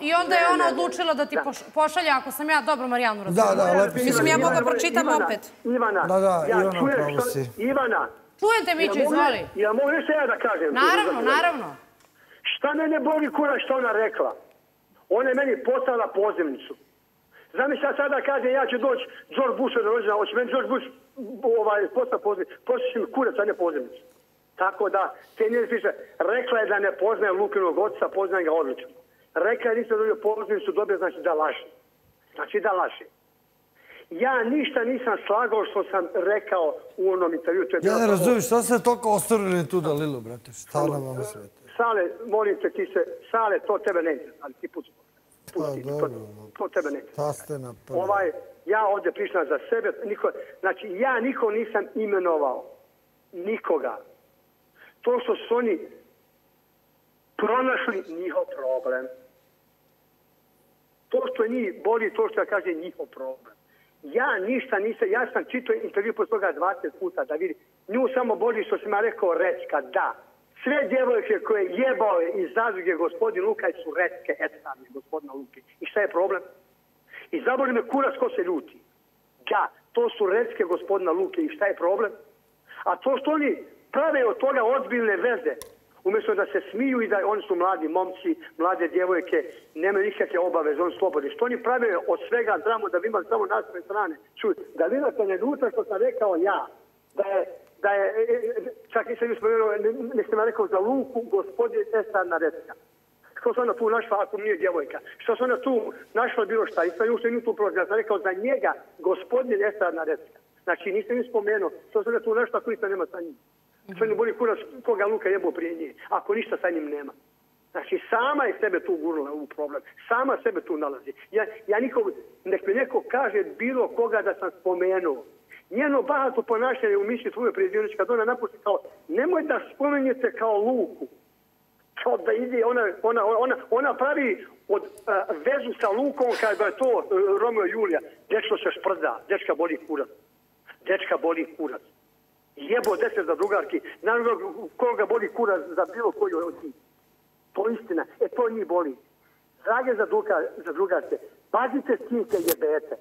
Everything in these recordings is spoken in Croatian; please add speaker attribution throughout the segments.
Speaker 1: i onda je ona odlučila da ti
Speaker 2: Da.
Speaker 1: poš- pošalje, ako sam ja dobro Marijanu
Speaker 3: Da,
Speaker 1: razumela.
Speaker 3: da, lepo si.
Speaker 4: Mislim, ja mogu pročitam
Speaker 2: Ivana,
Speaker 4: opet.
Speaker 2: Ivana,
Speaker 3: Da, da,
Speaker 2: ja
Speaker 3: Ivana,
Speaker 2: čujem
Speaker 3: pravo
Speaker 2: što-
Speaker 3: si.
Speaker 2: Ivana,
Speaker 1: Čujete, Mićo,
Speaker 2: ja mogu-
Speaker 1: izvoli.
Speaker 2: Ja mogu nešto ja da kažem.
Speaker 1: Naravno, naravno.
Speaker 2: Šta mene boli kura što ona rekla? Ona je meni poslala pozivnicu. Zamisli ja sada kaže ja ću doći George Bush da rođena, hoće meni George Bush ovaj, pozivnicu. Poslao mi kurac, a ne pozivnicu. Tako da, te nije piše, rekla je da ne poznaje Lukinog oca, poznaje ga odlično. Rekla je nisam dobio pozivnicu, dobio znači da laže. Znači da laže. Ja ništa nisam slagao što sam rekao u onom intervju. To je
Speaker 3: Ja ne razumijem, što ste toliko ostorili tu da Lilu, brate? Šta nam vam?
Speaker 2: Sale, molim te, ti se, Sale, to tebe ne interesuje, ali ti pusti. Pusti,
Speaker 3: Pa,
Speaker 2: to,
Speaker 3: dobro.
Speaker 2: to tebe ne.
Speaker 3: Šta ste napravili?
Speaker 2: Ovaj, ja ovdje pričam za sebe, niko, znači ja niko nisam imenovao, nikoga. To što su oni pronašli njihov problem. To što njih boli, to što ja kaže njihov problem. Ja ništa nisam, ja sam čitao intervju posle toga 20 puta da vidi. Nju samo boli što sam ja rekao recka, da. Sve djevojke koje jebao je iz zadruge gospodin Lukaj su recke etnami gospodina Luki. I šta je problem? I zaboli me kurac ko se ljuti. Da, to su recke gospodina Luke i šta je problem? A to što oni prave od toga ozbiljne veze, umjesto da se smiju i da oni su mladi momci, mlade djevojke, nemaju nikakve obaveze, oni slobodni. Što oni prave od svega dramo da bi imali samo nasve strane? Čuj, da vi imate ne ljuta što sam rekao ja, da je, da je, e, e, čak nisam spomenuo, ne, ne sam ja rekao za Luku, gospodin Esar Narecka. Što se ona tu našla ako nije djevojka? Što se ona tu našla bilo šta? I sam ušte ni tu prošla. Ja sam rekao za njega gospodin Estradna Recka. Znači nisam ni spomenuo. Što se ona tu našla ako nema sa njim. Što ne boli kurac koga Luka jebo prije nje. Ako ništa sa njim nema. Znači sama je sebe tu gurnula u problem. Sama sebe tu nalazi. Ja, ja nikog, nek mi neko kaže bilo koga da sam spomenuo. Njeno bahato ponašanje u mišlji tvoje predivnička kad ona napusti kao nemoj da spomenjete kao Luku kao da ide, ona, ona, ona, pravi od a, vezu sa Lukom kada je to uh, Romeo Julija. Dečko se šprda, dečka boli kurac. Dečka boli kurac. Jebo deset za drugarki, naravno koga boli kurac za bilo koju od njih. To je istina. E to njih boli. Drage za, druga, za drugarce, pazite s kim se jebete.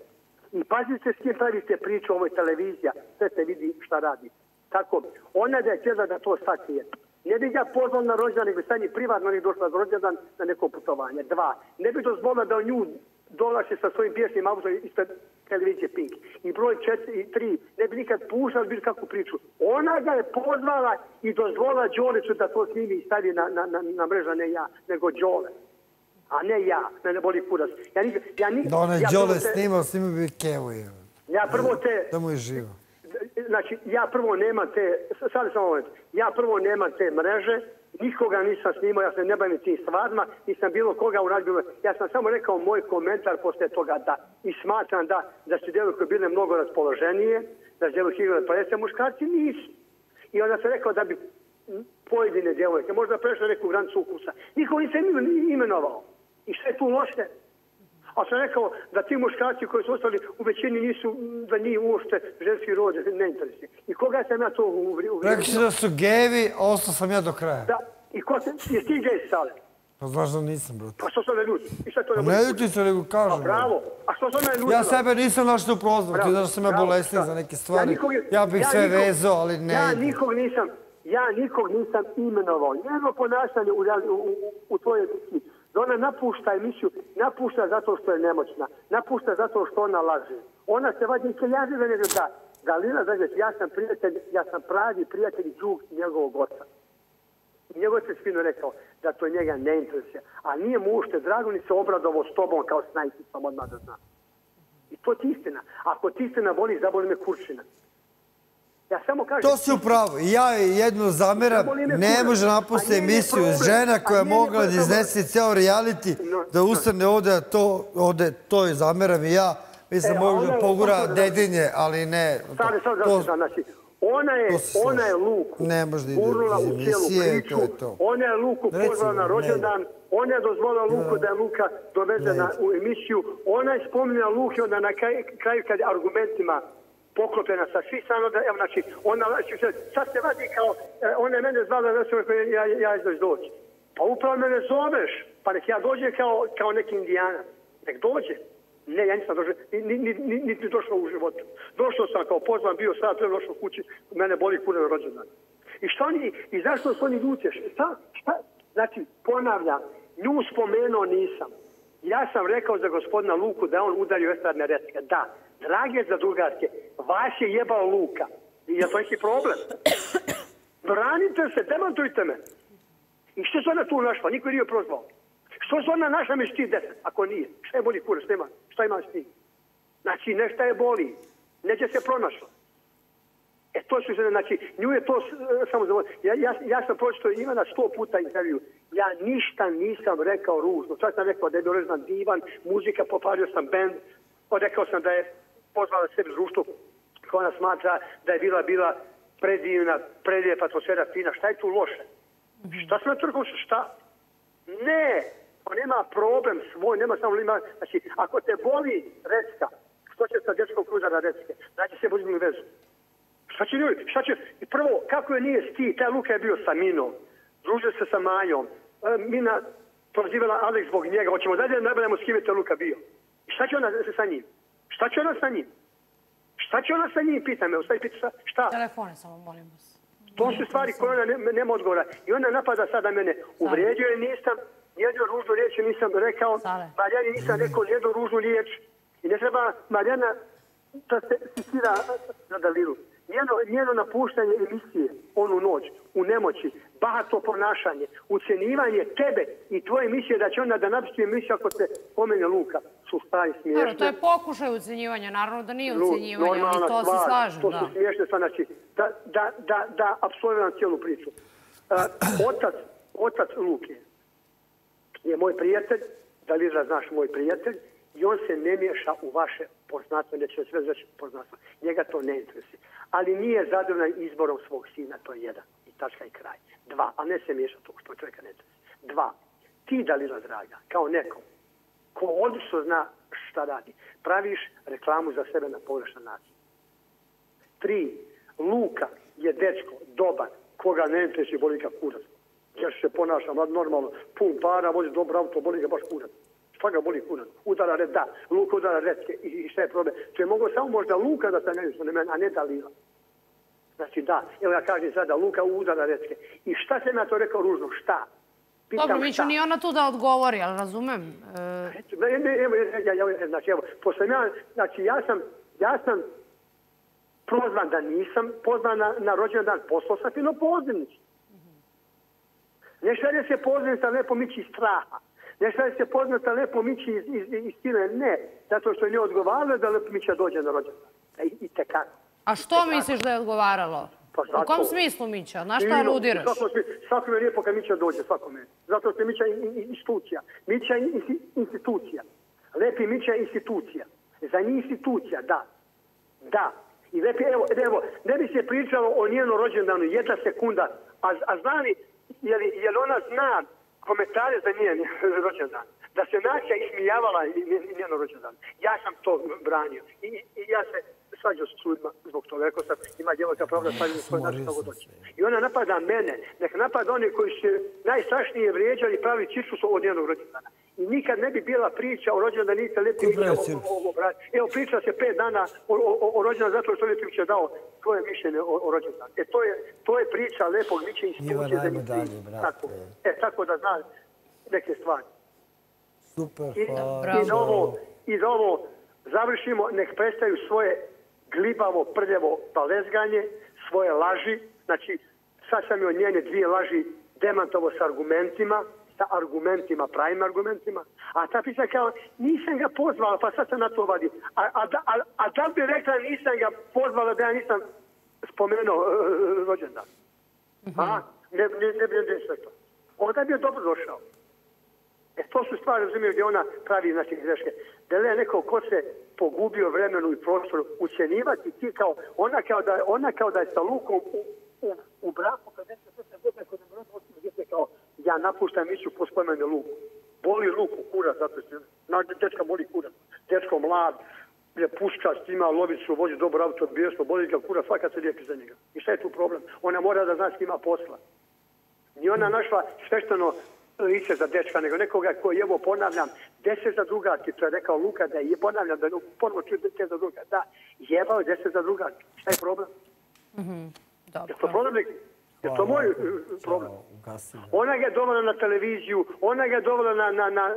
Speaker 2: I pazite s kim pravite priču, ovo je televizija, sve se vidi šta radi. Tako, ona da je htjela da to sakrije. Ne bi ga pozvao na rođendan, nego stanje privatno ne došla za rođendan na neko putovanje. Dva. Ne bi dozvolila da nju dolaše sa svojim pjesnim autom ispred televizije Pink. I broj četiri i tri. Ne bi nikad puštali bilo kakvu priču. Ona ga je pozvala i dozvolila Đoliću da to snimi i stavi na, na, na, na mreža, ne ja, nego Đole. A ne ja, ne ne boli kurac. Ja, nik, ja, nik,
Speaker 3: Da onaj
Speaker 2: ja
Speaker 3: Đole
Speaker 2: te-
Speaker 3: snimao, snimao bi Kevu. je.
Speaker 2: Ja prvo te,
Speaker 3: Da mu je živo.
Speaker 2: znači ja prvo nemam te, sad samo moment, ja prvo nemam te mreže, nikoga nisam snimao, ja se ne bavim tim stvarima, nisam bilo koga uradio, ja sam samo rekao moj komentar poslije toga da i smatram da, da su djevojke bile mnogo raspoloženije, da su djevojke igrale plese, muškarci nisu. I onda sam rekao da bi pojedine djevojke možda prešle neku granicu ukusa. Niko nisam im- imenovao. I sve je tu loše? A sam rekao da ti muškarci koji su ostali u većini nisu, da njih uopšte ženski rod ne interesuje. I koga sam ja to uvri-
Speaker 3: Rekli si
Speaker 2: uvrijedio?
Speaker 3: da su gevi, ostao sam ja do kraja.
Speaker 2: Da. I ko se, jesi ti gej sale?
Speaker 3: Pa znaš da nisam, brate.
Speaker 2: Pa što se ne ljudi? I šta to
Speaker 3: Pa
Speaker 2: ne
Speaker 3: Ne ljuti se, nego
Speaker 2: Pa
Speaker 3: kažem.
Speaker 2: bravo. A što se ne ljudi?
Speaker 3: Ja sebe nisam našao u prozor, ti znaš da sam ja
Speaker 2: šta?
Speaker 3: za neke stvari.
Speaker 2: nikog-
Speaker 3: Ja bih sve
Speaker 2: nikog-
Speaker 3: vezao, ali ne
Speaker 2: Ja nikog nisam, ja nikog nisam imenovao. Njeno ponašanje u, u, tvojoj emisiji. Da ona napušta emisiju, napušta zato što je nemoćna. Napušta zato što ona laže. Ona se vadi i ja živim nego da. Galina Zagreč, ja sam prijatelj, ja sam pravi prijatelj i drug njegovog oca. Njegov se fino rekao da to njega ne interesuje. A nije mu ušte drago ni se obradovo s tobom kao s najticom odmah da zna. I to ti istina. Ako ti istina boli, zaboli me kuršina. Ja samo kažem...
Speaker 3: To si upravo. Ja je jedno zameram, ne može
Speaker 2: A
Speaker 3: napusti
Speaker 2: nije ni
Speaker 3: emisiju. Žena koja je mogla da iznese ceo reality,
Speaker 2: No,
Speaker 3: da
Speaker 2: no.
Speaker 3: ustane ovde, a to, ovde, to je zameram i ja. Mislim,
Speaker 2: E,
Speaker 3: mogu da pogura dedinje, ali ne.
Speaker 2: Sad je sad
Speaker 3: to-
Speaker 2: zašto znači. Ona je,
Speaker 3: se
Speaker 2: ona je. Luku gurnula u cijelu priču. Ona je Luku pozvala na rođendan. Ona je dozvolila Luku da je Luka doveze na, u emisiju. Ona je spominjala Luki onda na kraju, kraju kad je argumentima poklopljena sa svih strana, da, evo, znači, ona, znači, sad- se vadi kao, e, ona je mene zvala, da rekao, ja, ja, izdaš doći. Pa upravo mene zoveš, Pa nek ja dođem kao, kao neki indijanac. Nek dođe. Ne, ja nisam došao, ni, ni, ni, ni, niti došao u životu. Došao sam kao pozvan, bio sad, treba došao kući, mene boli kuna na rođendan. I šta oni, i zašto su oni ljute? Šta, šta? Znači, ponavljam, nju spomenuo nisam. Ja sam rekao za gospodina Luku da je on udario estradne recke. Da, drage zadrugarske, vas je jebao Luka. I je to neki problem. Branite se, demantujte me. I što se ona tu našla? Niko je nije prozvao. Što se ona našla među tih deset? Ako nije. Šta je boli kurac? Ima? Šta ima s tim? Znači, nešto je boli. Neće se pronašla. E to su žene, znači, nju je to s- samo za ja, ja, ja sam pročito Ivana sto puta intervju. Ja ništa nisam rekao ružno. Čak sam rekao da je doležan divan, muzika, popario sam bend. Rekao sam da je pozvala sebi društvo koja ona smatra da je bila bila predivna, predijepa atmosfera fina. Šta je tu loše? Šta sam na trgu? Šta? Ne, on nema problem svoj, nema samo ima, znači, ako te boli recka, što će sa dječkog kruzara recke? Znači se uzmili vezu. Šta će ljudi? Šta će? I prvo, kako je nije sti? Taj Luka je bio sa Minom. Družio se sa Majom. E, Mina prozivala Alex zbog njega. Hoćemo dalje da nabavljamo s kim je taj Luka bio. I šta će ona sa njim? Šta će ona sa njim? Šta će ona sa njim? Pita me. Ostavi pita šta?
Speaker 1: Telefone samo, molim vas.
Speaker 2: To su stvari koje ona ne, nema odgovora. I ona napada sada mene. Uvrijedio je nisam, jednu ružnu riječ nisam rekao. Marijani nisam rekao jednu ružnu riječ. I ne treba Marijana da se sisira na Dalilu. Njeno, njeno napuštanje emisije onu noć, u nemoći, bahato ponašanje, ucenivanje tebe i tvoje emisije da će onda da napiši emisiju ako se pomene Luka su stvari smiješne.
Speaker 1: Dobro, to je pokušaj ucenjivanja, naravno da nije
Speaker 2: Nu-
Speaker 1: ucenjivanje, ali
Speaker 2: normalna
Speaker 1: to se slažem,
Speaker 2: To
Speaker 1: da.
Speaker 2: su smiješne stvari, znači, da, da, da, da apsolviram cijelu priču. Uh, otac, otac Luke je moj prijatelj, da li da znaš moj prijatelj, i on se ne miješa u vaše poznatstvo, neće sve znači poznatstvo. Njega to ne interesuje. Ali nije zadovoljan izborom svog sina, to je jedan. I tačka i kraj. Dva, a ne se miješa to što čovjeka ne interesuje. Dva, ti Dalila draga, kao nekom ko odlično zna šta radi, praviš reklamu za sebe na pogrešan način. Tri, Luka je dečko, dobar, koga ne interesuje boli ga kurac. Ja se ponaša mlad normalno, pun para, vozi dobro auto, boli ga baš kurac. Šta ga boli kurac? Udara red, da, Luka udara redke i, i šta je problem? To je moglo samo možda Luka da se ne na mene, a ne Dalila. Znači da, evo ja kažem sada, Luka udara redke. I šta sam ja to rekao ružno? Šta? Pitam
Speaker 1: Dobro,
Speaker 2: šta?
Speaker 1: nije ona tu da odgovori, ali razumem. E,
Speaker 2: Eto, evo, ja, znači, evo, sam ja, znači, ja sam, ja sam prozvan da nisam pozvan na, na rođendan, poslao sam fino pozivnicu. Ne šalje se pozivnica lepo mići iz straha. Ne šalje se pozivnica lepo mići iz, iz, ne, zato što nije odgovaralo da lepo mića dođe na rođendan. E, I, i tekako.
Speaker 1: a što misliš da je odgovaralo?
Speaker 2: Pa
Speaker 1: U kom smislu, Mića? Na šta aludiraš?
Speaker 2: Svako, svako je lijepo kad Mića dođe, svakome. Zato što je Mića institucija. Mića je insti- institucija. Lepi Mića je institucija. Za njih institucija, da. Da. I lepi, evo, evo, ne bi se pričalo o njenom rođendanu jedna sekunda, a, a zna li, je li, je li ona zna komentare za njen rođendan? Da se Naća ismijavala njeno rođendan. Ja sam to branio. I, ja se svađao s ljudima zbog toga. Rekao sam, ima djevojka pravda svađa svoj način kako doći. I ona napada mene. Nek napada oni koji su najstrašnije vrijeđali pravi čistu od njenog rođendana. Nikad ne bi bila priča o rođendanu, niste lepi
Speaker 3: Ko pravi
Speaker 2: o- o-
Speaker 3: cirkus?
Speaker 2: o- o- brat. Evo, priča se pet dana o, o, o rođendanu zato što Lepić je dao svoje mišljenje o, o rođendanu. E, to je, to je priča lepog mišljenja institucije za
Speaker 3: dalje.
Speaker 2: Tako. E, tako da zna neke stvari.
Speaker 3: Super,
Speaker 2: I,
Speaker 3: hvala.
Speaker 2: i, da ovo, I da ovo završimo, nek prestaju svoje glibavo, prljavo balezganje, svoje laži. Znači, sad sam joj njene dvije laži demantovo s argumentima, sa argumentima, pravim argumentima, a ta pisa kao, nisam ga pozvala, pa sad se na to vadi. A, a, a, da bi rekla nisam ga pozvala da ja nisam spomenuo uh, rođendan? Mhm. A? Ne, ne, ne bi. Onda bi je dobro došao. E to su stvari, razumiju, gdje ona pravi znači greške. Da li je neko ko se pogubio vremenu i prostoru ucenivati ti kao, ona kao da, ona kao da je sa Lukom u, u, u braku pa kad ja napuštam miću po spomenu luku. Boli luku, kurac, zato što, na, dečka boli kurac. Dečko mlad, je puškač, ima lovicu, vozi dobro auto, bijesno, boli ga kurac, svaka se lijepi za njega. I šta je tu problem? Ona mora da zna s ima posla. I ona našla svešteno lice za dečka, nego nekoga koji, evo, ponavljam, deset za druga, ti to je rekao Luka, da je, ponavljam, da ponovo čujem deset za druga, da, jebao je deset za druga, šta je problem? Je to
Speaker 1: Dobro.
Speaker 2: problem neki? Je to moj uh, problem? Ona ga je dovela na televiziju, ona ga je dovela na, na, na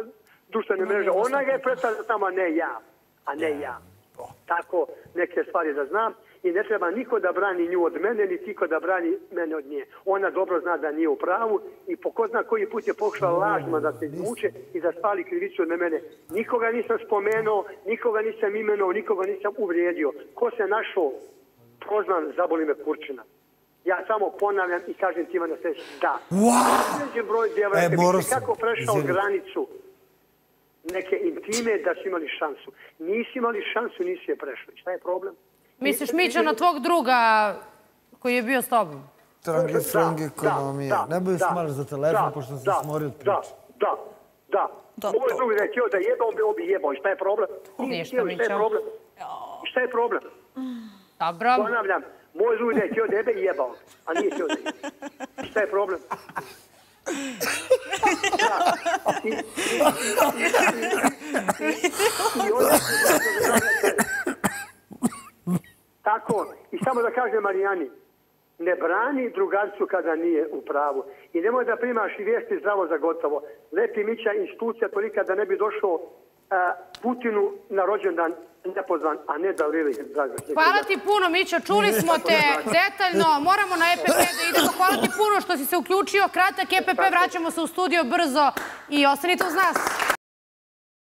Speaker 2: društvene mreže, ona ga je predstavila tamo, a ne ja, a ne ja. Tako neke stvari da znam i ne treba niko da brani nju od mene, ni tiko da brani mene od nje. Ona dobro zna da nije u pravu i po ko zna koji put je pokušala lažima da se izvuče i da spali krivicu na mene. Nikoga nisam spomenuo, nikoga nisam imenovao, nikoga nisam uvrijedio. Ko se našao prozvan, zaboli me kurčina. Ja samo ponavljam i kažem ti na sve da. Određen broj djevojaka
Speaker 3: E, morao
Speaker 2: se
Speaker 3: sam.
Speaker 2: kako prešao granicu neke intime da su imali šansu. Nisi imali šansu, nisi je prešli. Šta je problem?
Speaker 1: Misliš, Mića, na tvog druga koji je bio s tobom?
Speaker 3: Trangi,
Speaker 2: Da,
Speaker 3: frangi,
Speaker 2: da,
Speaker 3: ekonomija.
Speaker 2: da,
Speaker 3: Ne bih
Speaker 2: da,
Speaker 3: smaraš za telefon,
Speaker 2: da,
Speaker 3: pošto sam se
Speaker 2: da,
Speaker 3: smorio od
Speaker 2: Da,
Speaker 3: priče.
Speaker 2: da, da.
Speaker 4: Da,
Speaker 2: Moj
Speaker 4: to.
Speaker 2: drugi da je htio da jebe, on bi, on bi jebao. I šta je problem?
Speaker 1: Ništa,
Speaker 2: i Šta je problem? Šta je problem?
Speaker 1: Dobro.
Speaker 2: Ponavljam, moj da je htio da jebe i jebao. A nije jebe. I Šta je problem? Tako, i samo da kažem Marijani, ne brani drugarcu kada nije u pravu. I nemoj da primaš i vijesti zdravo za gotovo. Lepi Mića institucija tolika da ne bi došao Putinu na rođendan nepozvan, a ne.
Speaker 1: Hvala ti puno, Mića. Čuli smo te detaljno. Moramo na EPP da idemo. Hvala ti puno što si se uključio. Kratak EPP, vraćamo se u studio brzo i ostanite uz nas.